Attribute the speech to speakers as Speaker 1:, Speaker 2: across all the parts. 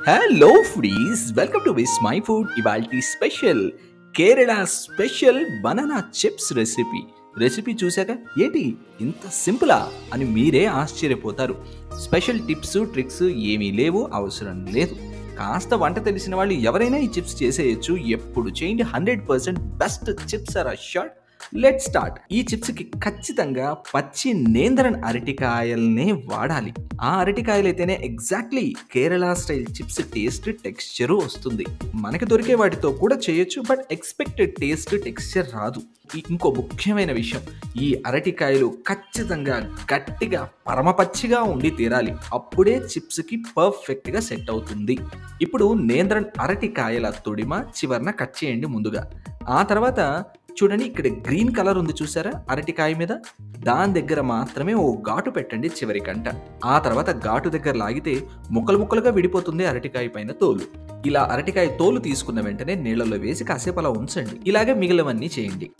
Speaker 1: Hello friends welcome to Vismai food ఇవాల్టి special Kerala special banana chips recipe recipe చూశాక ఏంటి? ఇంత సింపులా అని మీరే ఆశ్చర్యపోతారు. స్పెషల్ టిప్స్ ట్రిక్స్ ఏమీ లేవు అవసరం లేదు. కాస్త వంట తెలిసిన వాళ్ళు ఎవరైనా ఈ చిప్స్ చేసేయచ్చు. ఎప్పుడు చేయండి hundred percent best chips are short let start ఈ చిప్స్కి ఖచ్చితంగా పచ్చి నేంద్రన్ అరటికాయల్నే వాడాలి. ఆ అరటికాయలైతేనే exactly Kerala style chips taste texture వస్తుంది. మనకి దొరికే వాటితో కూడా చేయొచ్చు బట్ ఎక్స్పెక్టెడ్ టేస్ట్ టెక్స్చర్ రాదు. ఇంకో ముఖ్యమైన విషయం ఈ అరటికాయలు ఖచ్చితంగా గట్టిగా పరమపచ్చిగా ఉండి తీరాలి. అప్పుడే చిప్స్కి పర్ఫెక్ట్గా సెట్ అవుతుంది. ఇప్పుడు నేంద్రన్ అరటికాయల తొడిమ చివరన కట్ చేయండి ముందుగా. ఆ తర్వాత చూడండి ఇక్కడ గ్రీన్ కలర్ ఉంది చూసారా? అరటికాయ మీద. దాని దగ్గర మాత్రమే ఓ ఘాటు పెట్టండి చివరి కంట. ఆ తర్వాత ఘాటు దగ్గర లాగితే ముక్కలు ముక్కలుగా విడిపోతుంది అరటికాయ పైన తోలు. ఇలా అరటికాయ తోలు తీసుకున్న వెంటనే నీళ్ళలో వేసి కాసేపు అలా ఉంచండి. ఇలాగే మిగిలినవన్నీ చేయండి.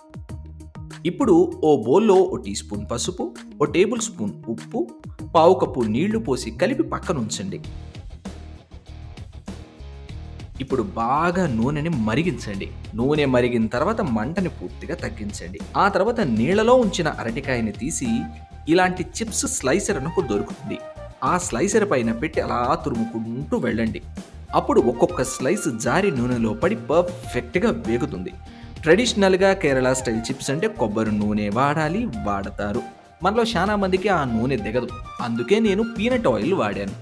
Speaker 1: ఇప్పుడు ఓ బౌల్లో ఓ టీ స్పూన్ పసుపు ఓ టేబుల్ స్పూన్ ఉప్పు పావు కప్పు నీళ్ళు పోసి కలిపి పక్కన ఉంచండి ఇప్పుడు బాగా నూనెని మరిగించండి. నూనె మరిగిన తర్వాత మంటని పూర్తిగా తగ్గించండి. ఆ తర్వాత నీళ్ళలో ఉంచిన అరటికాయని తీసి ఇలాంటి చిప్స్ స్లైసర్ అనుకు దొరుకుతుంది. ఆ స్లైసర్ పైన పెట్టి అలా తురుముకుంటూ వెళ్ళండి. అప్పుడు ఒక్కొక్క స్లైస్ జారి నూనెలో పడి పర్ఫెక్ట్గా వేగుతుంది. ట్రెడిషనల్గా కేరళ స్టైల్ చిప్స్ అంటే కొబ్బరి నూనె వాడాలి వాడతారు. మనలో చాలా మందికి ఆ నూనె దిగదు. అందుకే నేను పీనట్ ఆయిల్ వాడాను.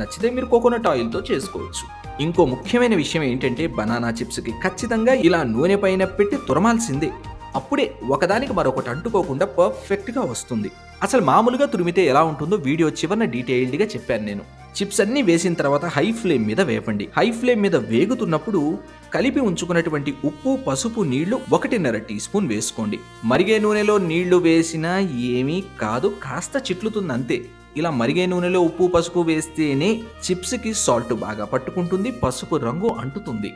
Speaker 1: నచ్చితే మీరు కోకోనట్ ఆయిల్తో చేసుకోవచ్చు. ఇంకో ముఖ్యమైన విషయం ఏంటంటే బనానా చిప్స్కి ఖచ్చితంగా ఇలా నూనె పైన పెట్టి తురమాల్సిందే. అప్పుడే ఒకదానికి మరొకటి అంటుకోకుండా పర్ఫెక్ట్గా వస్తుంది. అసలు మామూలుగా తురిమితే ఎలా ఉంటుందో వీడియో చివరన డీటెయిల్డ్గా చెప్పాను నేను. చిప్స్ అన్నీ వేసిన తర్వాత హై ఫ్లేమ్ మీద వేపండి. హై ఫ్లేమ్ మీద వేగుతున్నప్పుడు కలిపి ఉంచుకున్నటువంటి ఉప్పు పసుపు నీళ్ళు ఒకటిన్నర టీ స్పూన్ వేసుకోండి. మరిగే నూనెలో నీళ్ళు వేసినా ఏమీ కాదు కాస్త చిట్లుతుంది అంతే ఇలా మరిగే నూనెలో ఉప్పు పసుపు వేస్తేనే చిప్స్కి సాల్ట్ బాగా పట్టుకుంటుంది పసుపు రంగు అంటుతుంది.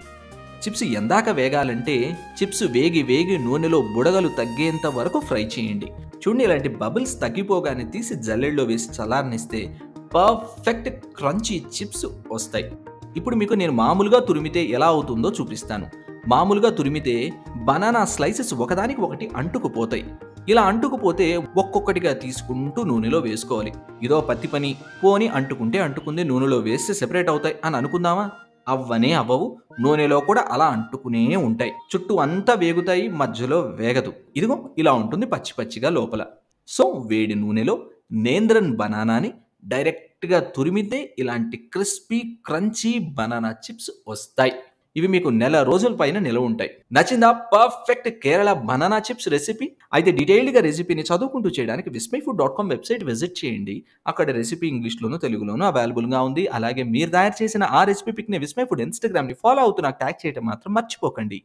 Speaker 1: చిప్స్ ఎందాక వేగాలంటే చిప్స్ వేగి వేగి నూనెలో బుడగలు తగ్గేంత వరకు ఫ్రై చేయండి. చూడండి ఇలాంటి బబుల్స్ తగ్గిపోగానే తీసి జల్లెల్లో వేసి చలారనిస్తే పర్ఫెక్ట్ క్రంచీ చిప్స్ వస్తాయి. ఇప్పుడు మీకు నేను మామూలుగా తురిమితే ఎలా అవుతుందో చూపిస్తాను. మామూలుగా తురిమితే బనానా స్లైసెస్ ఒకదానికి ఒకటి అంటుకుపోతాయి. ఇలా అంటుకుపోతే ఒక్కొక్కటిగా తీసుకుంటూ నూనెలో వేసుకోవాలి. ఇదో పత్తి పని. పోని అంటుకుంటే అంటుకుంది నూనెలో వేస్తే సెపరేట్ అవుతాయి అని అనుకుందామా? అవ్వనే అవ్వవు. నూనెలో కూడా అలా అంటుకునే ఉంటాయి. చుట్టూ అంతా వేగుతాయి మధ్యలో వేగదు. ఇదిగో ఇలా ఉంటుంది పచ్చి పచ్చిగా లోపల. సో వేడి నూనెలో నేంద్రన్ బనానాని డైరెక్ట్గా తురిమితే ఇలాంటి క్రిస్పీ క్రంచీ బనానా చిప్స్ వస్తాయి. ఇవి మీకు నెల రోజుల పైన నిలవ ఉంటాయి. నచ్చిందా? Perfect Kerala banana chips recipe. అయితే డీటెయిల్డ్గా రెసిపీని చదువుకుంటూ చేయడానికి Vismai food dot com website visit చేయండి. అక్కడ రెసిపీ ఇంగ్లీష్లోనూ తెలుగులోను అవైలబుల్గా ఉంది. అలాగే మీరు తయారు చేసిన ఆ రెసిపీ పిక్ని విస్మై ఫుడ్ ఇన్స్టాగ్రామ్ని ఫాలో అవుతూ నాకు ట్యాగ్ చేయడం మాత్రం మర్చిపోకండి.